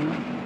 Mm-hmm.